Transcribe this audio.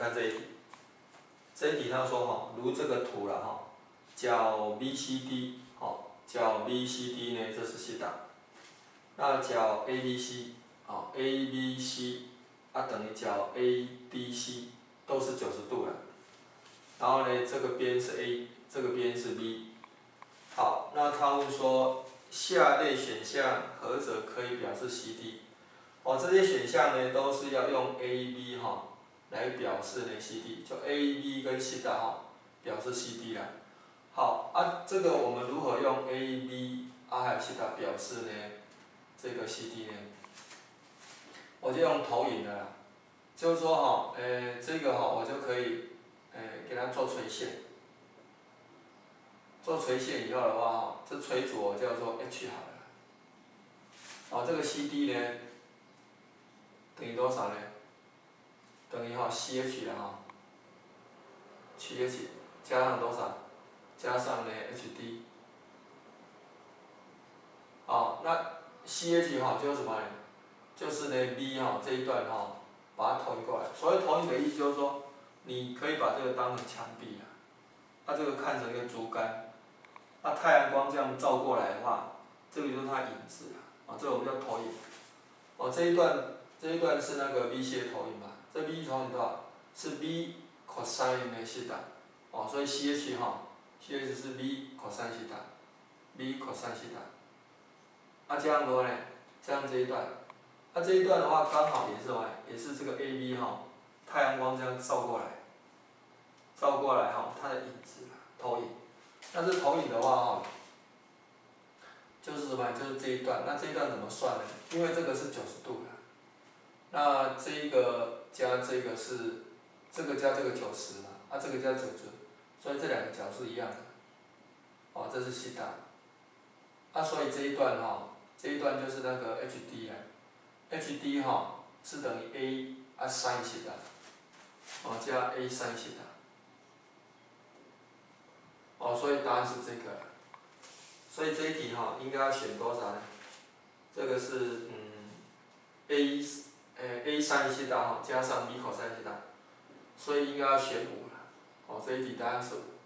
看这一题，这一题他说哈，如这个图了哈，角 BCD 哦，角 BCD 呢这是西塔，那角 ABC 哦，ABC 啊等于角 ADC 都是九十度了，然后呢这个边是 A，这个边是 B，好，那他问说下列选项何者可以表示 CD？哦，这些选项呢都是要用 A、B 哈来表示呢 CD，就 A、B 跟西塔哈表示 CD 啦。好，啊，这个我们如何用 A、B 啊还有西塔表示呢？这个 CD 呢？我就用投影的啦，就是说哈，诶，这个哈我就可以，诶，给它做垂线，做垂线以后的话哈，这垂主叫做 H 好了，哦，这个 CD 呢？等于多少呢？等于哈 CH 了哈，CH 加上多少？加上呢 HD。好，那 CH 哈就是什么呢？就是呢 B 哈这一段哈，把它投影过来。所以投影的意思就是说，你可以把这个当成墙壁啊，它这个看成一个竹竿，那太阳光这样照过来的话，这个就是它影子啊，啊，这个我们叫投影。哦，这一段。这一段是那个 V 斜投影吧？这 V 投影多少？是 V cosine 的西塔，哦，所以 CH 哈，CH 是 V cosine 西塔，V cosine 西塔。啊，这样多呢？这样这一段，那这一段的话刚好也是什？也是这个 AB 哈，太阳光这样照过来，照过来哈，它的影子投影。但是投影的话哈，就是什么？就是这一段。那这一段怎么算呢？因为这个是九十度的。那这一个加这个是，这个加这个九十嘛，啊这个加九十，所以这两个角是一样的，哦这是西塔，啊所以这一段哈，这一段就是那个 HD 啊，HD 哈是等于 A 啊 sin 西塔，哦加 A sin 西塔，哦所以答案是这个，所以这一题哈应该要选多少呢？这个是嗯 A。诶，A 三西塔哈加上 B 口三西塔，所以应该要选五了。哦，这一题答案是五。